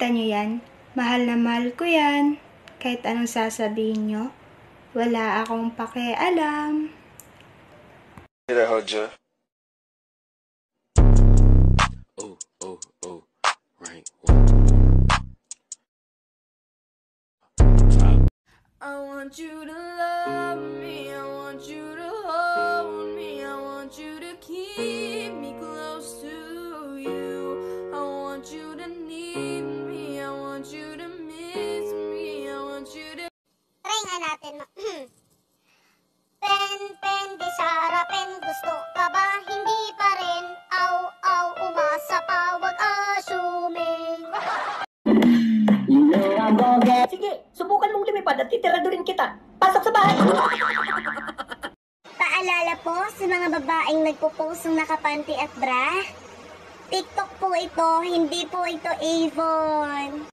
Kita nyo yan? Mahal na mahal ko yan. Kahit anong sasabihin nyo, wala akong pakialam. That Hoja. oh, oh, oh, right. I want you to love natin. pen, pen, di sarapin. Gusto ka ba? Hindi pa rin. Aw, aw, umasa pa. Wag assuming. Sige, subukan mong lumipad at titiradurin kita. Pasok sa bahay! Paalala po sa mga babaeng nagpo-post ng nakapanty at bra. TikTok po ito, hindi po ito Avon.